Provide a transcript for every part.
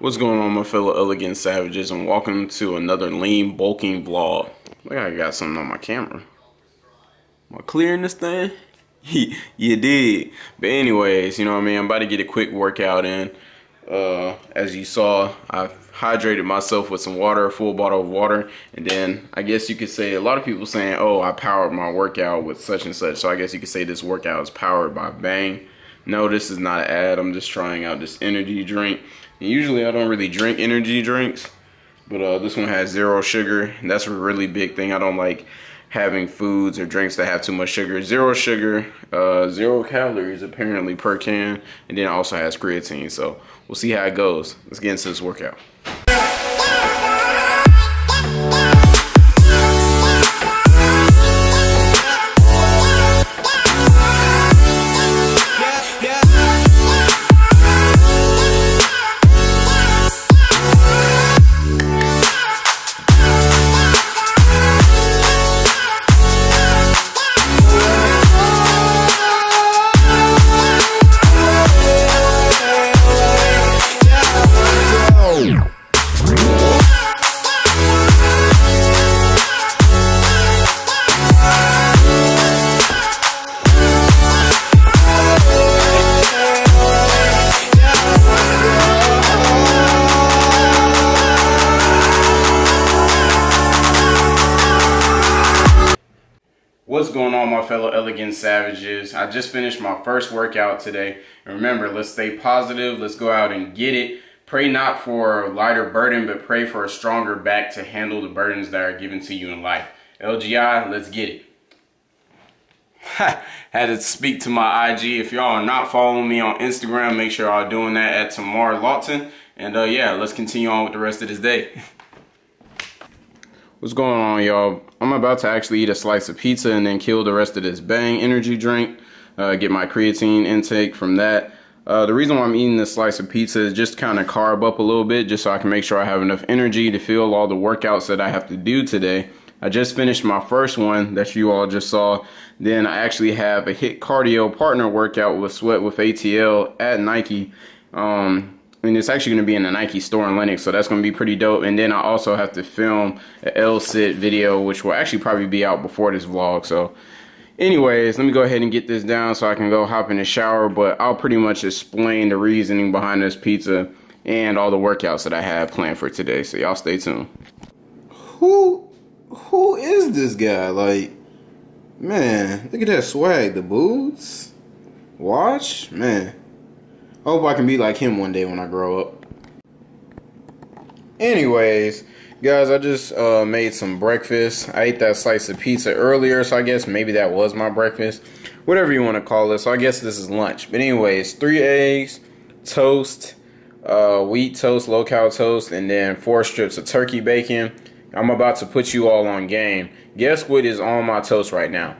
What's going on my fellow elegant savages and welcome to another lean bulking vlog. Look I got something on my camera. Am I clearing this thing? you did. But anyways, you know what I mean? I'm about to get a quick workout in. Uh, as you saw, I've hydrated myself with some water, a full bottle of water. And then I guess you could say, a lot of people saying, oh, I powered my workout with such and such. So I guess you could say this workout is powered by Bang. No, this is not an ad. I'm just trying out this energy drink. And usually I don't really drink energy drinks, but uh, this one has zero sugar. And that's a really big thing. I don't like having foods or drinks that have too much sugar. Zero sugar, uh, zero calories apparently per can, and then it also has creatine. So we'll see how it goes. Let's get into this workout. What's going on my fellow elegant savages? I just finished my first workout today. And remember, let's stay positive. Let's go out and get it. Pray not for a lighter burden, but pray for a stronger back to handle the burdens that are given to you in life. LGI, let's get it. Had to speak to my IG. If y'all are not following me on Instagram, make sure y'all doing that at Termar Lawton. And uh, yeah, let's continue on with the rest of this day. What's going on, y'all? I'm about to actually eat a slice of pizza and then kill the rest of this Bang energy drink. Uh, get my creatine intake from that. Uh, the reason why I'm eating this slice of pizza is just kind of carb up a little bit, just so I can make sure I have enough energy to fuel all the workouts that I have to do today. I just finished my first one that you all just saw. Then I actually have a HIIT cardio partner workout with Sweat with ATL at Nike. Um, and it's actually going to be in the Nike store in Lenox, so that's going to be pretty dope. And then I also have to film an L-sit video, which will actually probably be out before this vlog. So anyways, let me go ahead and get this down so I can go hop in the shower. But I'll pretty much explain the reasoning behind this pizza and all the workouts that I have planned for today. So y'all stay tuned. Who, who is this guy? Like, man, look at that swag. The boots, watch, man. I hope I can be like him one day when I grow up. Anyways, guys, I just uh, made some breakfast. I ate that slice of pizza earlier, so I guess maybe that was my breakfast. Whatever you want to call it. So I guess this is lunch. But anyways, three eggs, toast, uh, wheat toast, low-cal toast, and then four strips of turkey bacon. I'm about to put you all on game. Guess what is on my toast right now?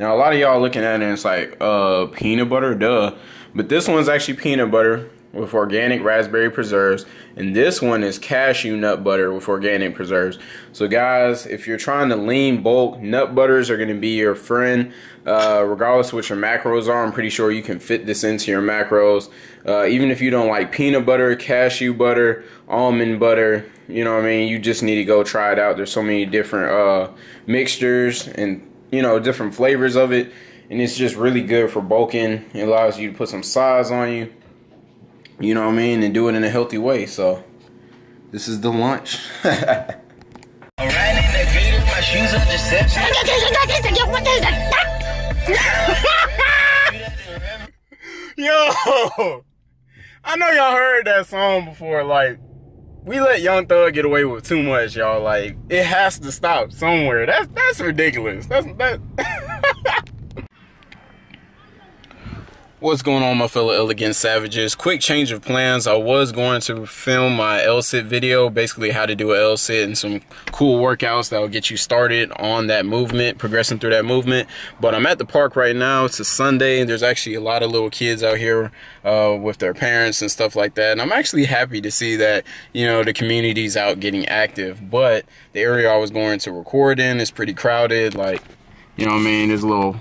Now, a lot of y'all looking at it and it's like, uh, peanut butter, duh. But this one's actually peanut butter with organic raspberry preserves. And this one is cashew nut butter with organic preserves. So guys, if you're trying to lean bulk, nut butters are going to be your friend. Uh, regardless of what your macros are, I'm pretty sure you can fit this into your macros. Uh, even if you don't like peanut butter, cashew butter, almond butter, you know what I mean? You just need to go try it out. There's so many different uh, mixtures and, you know, different flavors of it and it's just really good for bulking. It allows you to put some size on you, you know what I mean, and do it in a healthy way. So this is the lunch. Yo, I know y'all heard that song before. Like, we let Young Thug get away with too much, y'all. Like, it has to stop somewhere. That's that's ridiculous. That's that. What's going on my fellow elegant savages? Quick change of plans. I was going to film my L-sit video, basically how to do an L-sit and some cool workouts that will get you started on that movement, progressing through that movement. But I'm at the park right now. It's a Sunday and there's actually a lot of little kids out here uh, with their parents and stuff like that. And I'm actually happy to see that, you know, the community's out getting active. But the area I was going to record in is pretty crowded. Like, you know what I mean? There's a little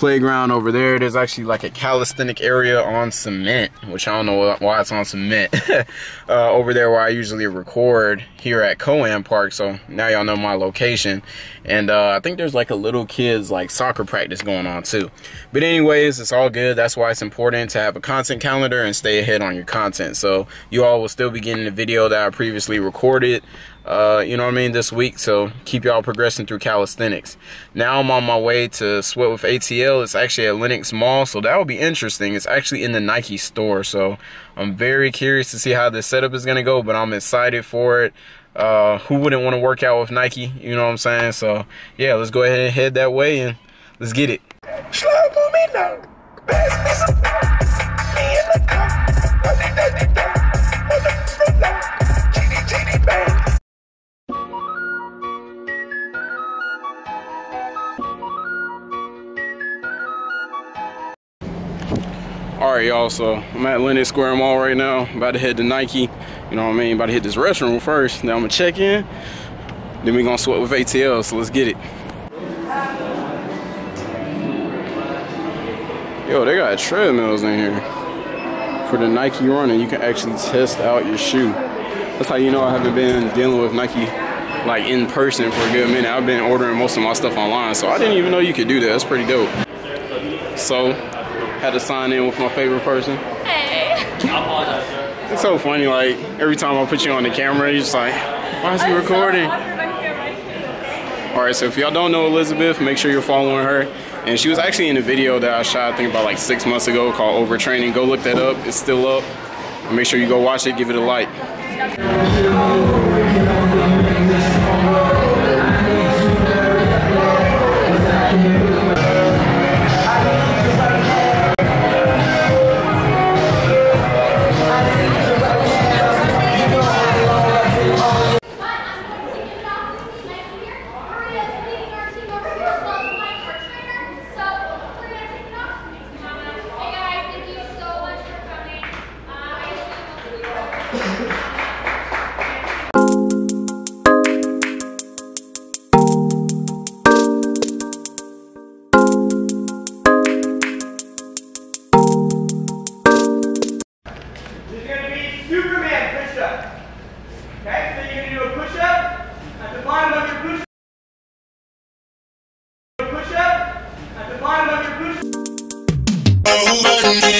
playground over there. There's actually like a calisthenic area on cement, which I don't know why it's on cement. uh, over there where I usually record here at Coan Park. So now y'all know my location. And uh, I think there's like a little kids like soccer practice going on too. But anyways, it's all good. That's why it's important to have a content calendar and stay ahead on your content. So you all will still be getting the video that I previously recorded uh, you know what I mean, this week. So keep y'all progressing through calisthenics. Now I'm on my way to Sweat with ATL. It's actually at Lenox Mall, so that will be interesting. It's actually in the Nike store, so I'm very curious to see how this setup is gonna go, but I'm excited for it. Uh, who wouldn't want to work out with Nike? You know what I'm saying? So yeah, let's go ahead and head that way and let's get it. All right y'all so i'm at lenox square mall right now. About to head to nike. You know what i mean? About to hit this restroom first. Then i'm gonna check in. Then we gonna sweat with atl so let's get it. Yo they got treadmills in here. For the nike running you can actually test out your shoe. That's how you know i haven't been dealing with nike like in person for a good minute. I've been ordering most of my stuff online so i didn't even know you could do that. That's pretty dope. So had to sign in with my favorite person. Hey. It's so funny, like, every time I put you on the camera, you're just like, why is he recording? All right, so if y'all don't know Elizabeth, make sure you're following her. And she was actually in a video that I shot, I think about like six months ago called Overtraining. Go look that up, it's still up. And make sure you go watch it, give it a like. Nobody.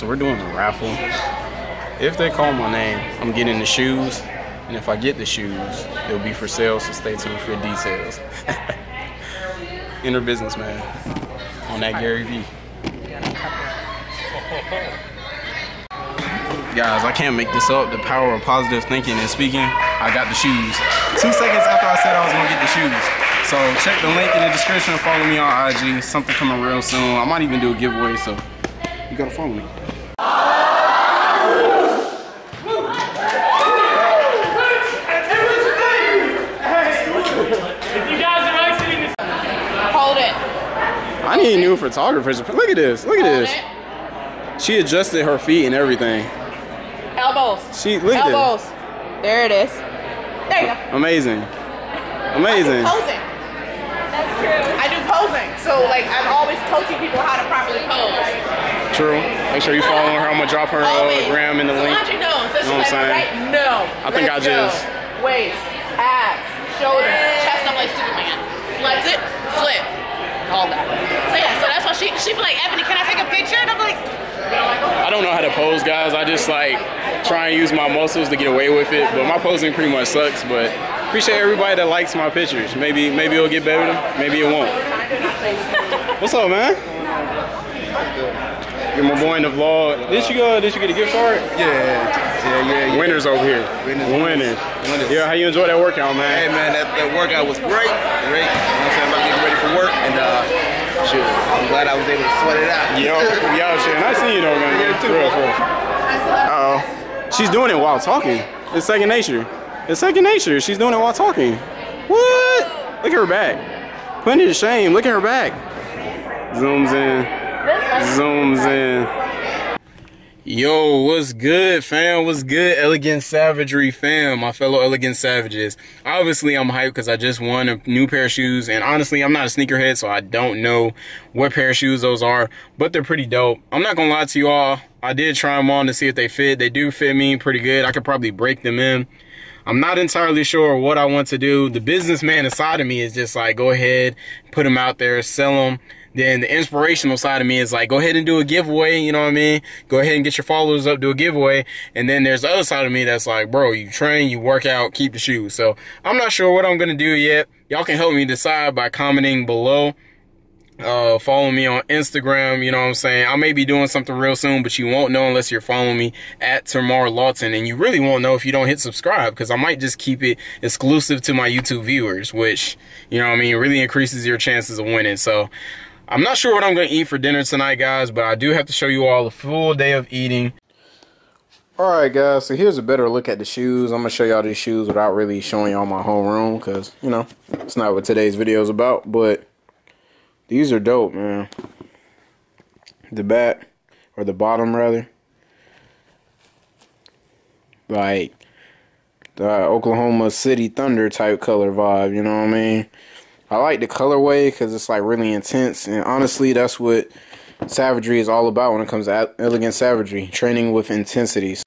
so we're doing a raffle. If they call my name, I'm getting the shoes. And if I get the shoes, they'll be for sale, so stay tuned for details. Inner businessman on that Gary Vee. Guys, I can't make this up. The power of positive thinking and speaking I got the shoes. Two seconds after I said I was gonna get the shoes. So check the link in the description. Follow me on IG. Something coming real soon. I might even do a giveaway. So you gotta follow me. Hold it. I need new photographers. Look at this. Look at Hold this. it. She adjusted her feet and everything. Elbows. She look at Elbows. There it is. There you go. Amazing. Amazing. Posing. That's true. I do posing. So like I'm always coaching people how to properly pose. True. Make sure you follow her. I'm gonna drop her uh, gram in the so link. Laundry nose. This Know what is I'm saying? right? No. I think Let's I just- go. waist, abs, shoulders, chest up like Superman. Flex it, flip. All that. So yeah, so that's why she she be like, Eboni, can I take a picture? And I'm like, I don't know how to pose, guys. I just like try and use my muscles to get away with it. But my posing pretty much sucks. But appreciate everybody that likes my pictures. Maybe maybe it'll get better. Maybe it won't. What's up, man? Get my boy in the vlog. Did you go? Did you get a gift card? Yeah, yeah, yeah, yeah. Winners over here. Winners. Winners. Winners. Yeah, how you enjoy that workout, man? Hey man? man, that, that workout was great. Great. You know what I'm saying? About getting ready for work and uh shoot, I'm glad I was able to sweat it out. Yo, we out here. Nice seeing you though, man. Yeah, too. Real, real. Uh-oh. She's doing it while talking. It's second nature. It's second nature. She's doing it while talking. What? Look at her back. Plenty of shame. Look at her back. Zooms in. Zooms in. Yo, what's good, fam? What's good, Elegant Savagery fam? My fellow Elegant Savages. Obviously, I'm hyped because I just won a new pair of shoes, and honestly, I'm not a sneakerhead, so I don't know what pair of shoes those are, but they're pretty dope. I'm not gonna lie to you all. I did try them on to see if they fit. They do fit me pretty good. I could probably break them in. I'm not entirely sure what I want to do. The businessman inside of me is just like, go ahead, put them out there, sell them. Then the inspirational side of me is like, go ahead and do a giveaway. You know what I mean? Go ahead and get your followers up, do a giveaway. And then there's the other side of me that's like, bro, you train, you work out, keep the shoes. So I'm not sure what I'm going to do yet. Y'all can help me decide by commenting below uh follow me on Instagram, you know what I'm saying? I may be doing something real soon, but you won't know unless you're following me at Termar Lawton and you really won't know if you don't hit subscribe because I might just keep it exclusive to my YouTube viewers, which, you know what I mean, really increases your chances of winning. So, I'm not sure what I'm going to eat for dinner tonight, guys, but I do have to show you all a full day of eating. All right, guys, so here's a better look at the shoes. I'm going to show y'all these shoes without really showing y'all my whole room because, you know, it's not what today's video is about, but these are dope, man. The back, or the bottom, rather. Like, the Oklahoma City Thunder type color vibe, you know what I mean? I like the colorway because it's like really intense, and honestly, that's what savagery is all about when it comes to elegant savagery training with intensities.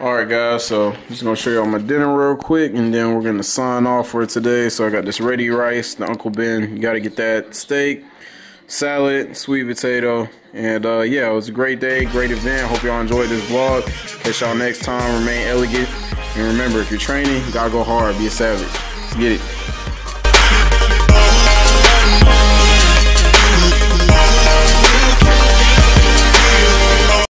All right, guys. So I'm just gonna show y'all my dinner real quick, and then we're gonna sign off for today. So I got this ready rice, the Uncle Ben. You gotta get that steak, salad, sweet potato, and uh, yeah, it was a great day, great event. Hope y'all enjoyed this vlog. Catch y'all next time. Remain elegant, and remember, if you're training, you gotta go hard, be a savage. Let's get it.